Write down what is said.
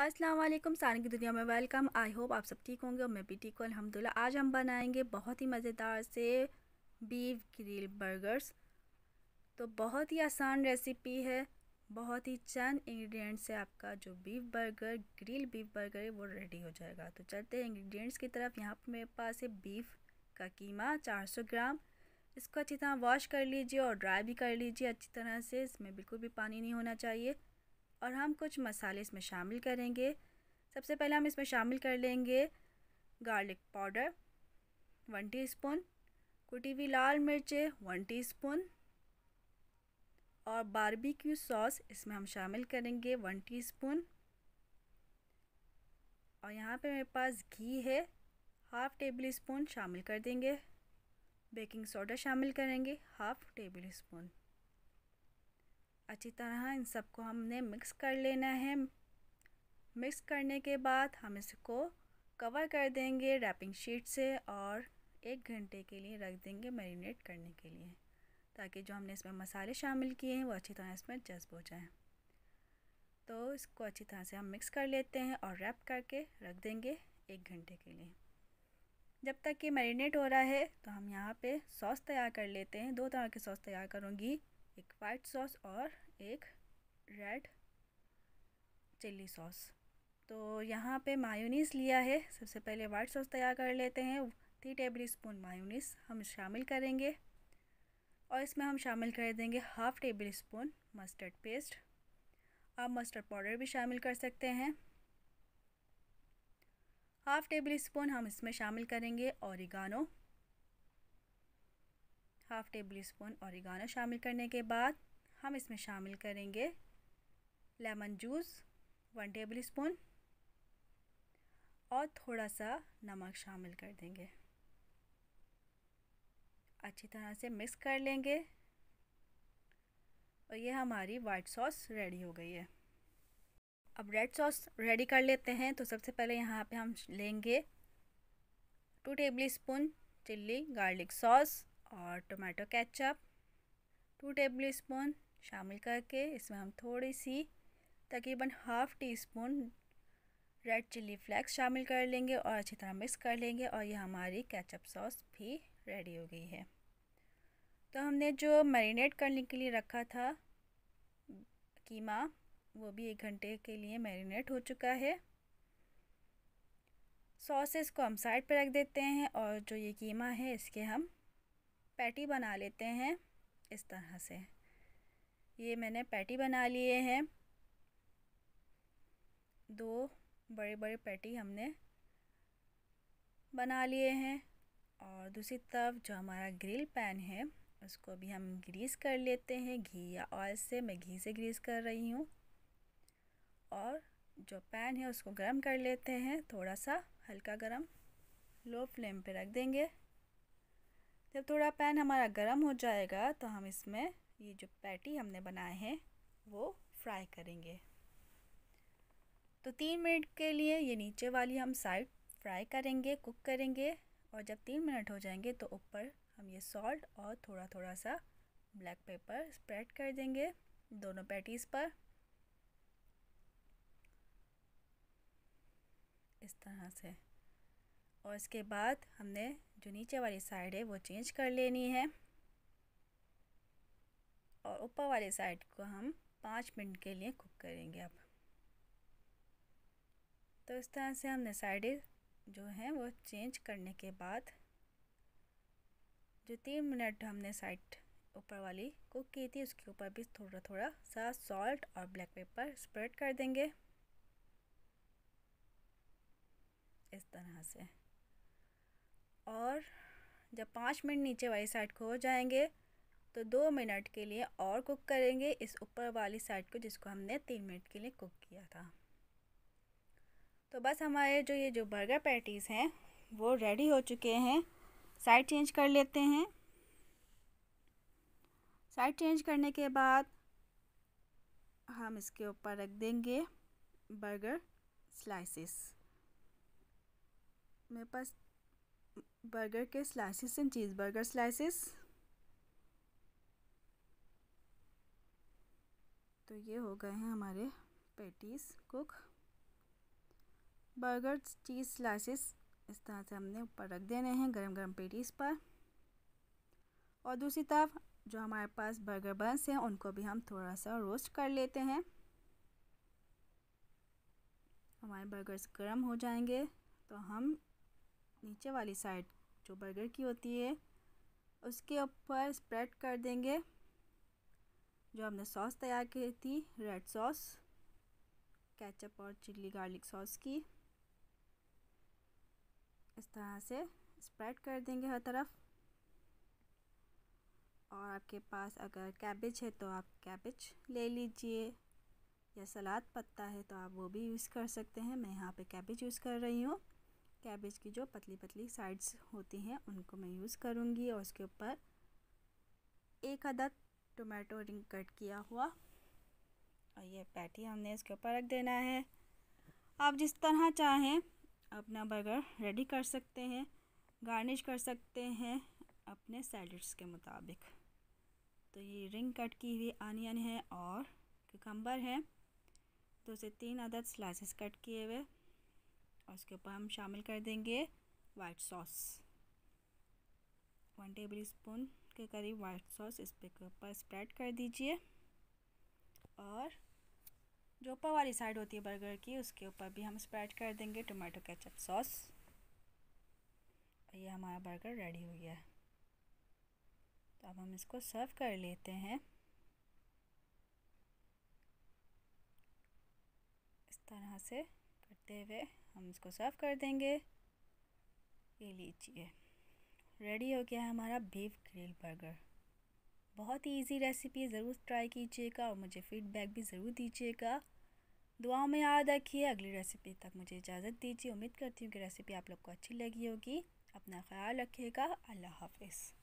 अस्सलाम वालेकुम सारी की दुनिया में वेलकम। आई होप आप सब ठीक होंगे और मैं भी ठीक हूँ, अल्हम्दुलिल्लाह। आज हम बनाएँगे बहुत ही मज़ेदार से बीफ ग्रिल बर्गर्स तो बहुत ही आसान रेसिपी है, बहुत ही चंद इंग्रेडिएंट्स से आपका जो beef burger grill beef burger है, वो रेडी हो जाएगा। तो चलते हैं इंग्रेडिएंट्स की तरफ़। यहाँ पर मेरे पास है बीफ का कीमा 400 ग्राम। इसको अच्छी तरह वॉश कर लीजिए और ड्राई भी कर लीजिए अच्छी तरह से। इसमें बिल्कुल भी पानी नहीं होना चाहिए। और हम कुछ मसाले इसमें शामिल करेंगे। सबसे पहले हम इसमें शामिल कर लेंगे गार्लिक पाउडर वन टीस्पून कुटी हुई लाल मिर्चें वन टीस्पून और बारबेक्यू सॉस इसमें हम शामिल करेंगे वन टीस्पून और यहाँ पे मेरे पास घी है हाफ़ टेबल स्पून शामिल कर देंगे। बेकिंग सोडा शामिल करेंगे हाफ़ टेबल स्पून अच्छी तरह इन सबको हमने मिक्स कर लेना है। मिक्स करने के बाद हम इसको कवर कर देंगे रैपिंग शीट से और एक घंटे के लिए रख देंगे मैरिनेट करने के लिए, ताकि जो हमने इसमें मसाले शामिल किए हैं वो अच्छी तरह इसमें जज्ब हो जाए। तो इसको अच्छी तरह से हम मिक्स कर लेते हैं और रैप करके रख देंगे एक घंटे के लिए। जब तक कि मैरिनेट हो रहा है तो हम यहाँ पे सॉस तैयार कर लेते हैं। दो तरह के सॉस तैयार करूँगी। एक वाइट सॉस और एक रेड चिल्ली सॉस तो यहाँ पे मायोनीस लिया है. सबसे पहले वाइट सॉस तैयार कर लेते हैं. थ्री टेबल स्पून मायोनीस हम शामिल करेंगे. और इसमें हम शामिल कर देंगे half tablespoon mustard paste आप मस्टर्ड पाउडर भी शामिल कर सकते हैं. हाफ़ टेबल स्पून हम इसमें शामिल करेंगे oregano half tablespoon oregano शामिल करने के बाद हम इसमें शामिल करेंगे lemon juice, one tablespoon और थोड़ा सा नमक शामिल कर देंगे। अच्छी तरह से मिक्स कर लेंगे। और ये हमारी वाइट सॉस रेडी हो गई है। अब रेड सॉस रेडी कर लेते हैं। तो सबसे पहले यहाँ पे हम लेंगे two tablespoon chilli garlic sauce. और tomato ketchup two tablespoon शामिल करके इसमें हम थोड़ी सी, तकरीबन half teaspoon red chilli flakes शामिल कर लेंगे और अच्छी तरह मिक्स कर लेंगे और ये हमारी केचप सॉस भी रेडी हो गई है। तो हमने जो मैरिनेट करने के लिए रखा था, कीमा, वो भी एक घंटे के लिए मैरिनेट हो चुका है। सॉसेस को हम साइड पर रख देते हैं और जो ये कीमा है, इसके हम पैटी बना लेते हैं। इस तरह से। ये मैंने पैटी बना लिए हैं। दो बड़े बड़े पैटी हमने बना लिए हैं। और दूसरी तरफ़ जो हमारा ग्रिल पैन है, उसको भी हम ग्रीस कर लेते हैं। घी या ऑयल से मैं घी से ग्रीस कर रही हूँ। और जो पैन है, उसको गर्म कर लेते हैं। थोड़ा सा हल्का गरम, लो फ्लेम पे रख देंगे। जब थोड़ा पैन हमारा गर्म हो जाएगा तो हम इसमें ये जो पैटी हमने बनाए हैं, वो फ्राई करेंगे। तो तीन मिनट के लिए ये नीचे वाली हम साइड फ्राई करेंगे, कुक करेंगे और जब तीन मिनट हो जाएँगे तो ऊपर हम ये सॉल्ट और थोड़ा थोड़ा सा ब्लैक पेपर स्प्रेड कर देंगे दोनों पैटीज़ पर। इस तरह से। और इसके बाद हमने जो नीचे वाली साइड है, वो चेंज कर लेनी है। और ऊपर वाली साइड को हम पाँच मिनट के लिए कुक करेंगे अब। तो इस तरह से हमने साइडें जो हैं, वो चेंज करने के बाद जो तीन मिनट हमने साइड ऊपर वाली कुक की थी, उसके ऊपर भी थोड़ा थोड़ा सा सॉल्ट और ब्लैक पेपर स्प्रेड कर देंगे। इस तरह से। और जब पाँच मिनट नीचे वाली साइड को हो जाएँगे तो दो मिनट के लिए और कुक करेंगे इस ऊपर वाली साइड को जिसको हमने तीन मिनट के लिए कुक किया था। तो बस हमारे जो ये जो बर्गर पैटीज़ हैं, वो रेडी हो चुके हैं। साइड चेंज कर लेते हैं। साइड चेंज करने के बाद हम इसके ऊपर रख देंगे बर्गर स्लाइसिस मेरे पास बर्गर के slices and cheese burger slices तो ये हो गए हैं हमारे patties cook burger cheese slices इस तरह से हमने ऊपर रख देने हैं गरम गरम पेटीज पर। और दूसरी तरफ़ जो हमारे पास बर्गर बंस हैं, उनको भी हम थोड़ा सा रोस्ट कर लेते हैं। हमारे बर्गर्स गर्म हो जाएँगे तो हम नीचे वाली साइड जो बर्गर की होती है, उसके ऊपर स्प्रेड कर देंगे। जो हमने सॉस तैयार की थी रेड सॉस केचप और चिल्ली गार्लिक सॉस की, इस तरह से स्प्रेड कर देंगे हर तरफ़। और आपके पास अगर कैबेज है तो आप कैबेज ले लीजिए, या सलाद पत्ता है तो आप वो भी यूज़ कर सकते हैं। मैं यहाँ पे कैबेज यूज़ कर रही हूँ। कैबेज की जो पतली पतली साइड्स होती हैं, उनको मैं यूज़ करूँगी और उसके ऊपर एक अदद टोमेटो रिंग कट किया हुआ और ये पैटी हमने इसके ऊपर रख देना है। आप जिस तरह चाहें अपना बर्गर रेडी कर सकते हैं गार्निश कर सकते हैं अपने सैलड्स के मुताबिक। तो ये रिंग कट की हुई आनियन है और ककम्बर है। दो से तीन अदद स्लाइसेस कट किए हुए और उसके ऊपर हम शामिल कर देंगे white sauce one tablespoon के करीब वाइट सॉस इस पे ऊपर स्प्रेड कर दीजिए. और जो ऊपर वाली साइड होती है बर्गर की, उसके ऊपर भी हम स्प्रेड कर देंगे टोमेटो केचप सॉस ये हमारा बर्गर रेडी हो गया है. तो अब हम इसको सर्व कर लेते हैं. इस तरह से करते हुए हम इसको सर्व कर देंगे। ये लीजिए। रेडी हो गया हमारा बीफ ग्रिल बर्गर बहुत ही इजी रेसिपी ज़रूर ट्राई कीजिएगा और मुझे फीडबैक भी ज़रूर दीजिएगा। दुआओं में याद रखिए, अगली रेसिपी तक मुझे इजाज़त दीजिए। उम्मीद करती हूँ कि रेसिपी आप लोग को अच्छी लगी होगी। अपना ख्याल रखिएगा। अल्लाह हाफिज़।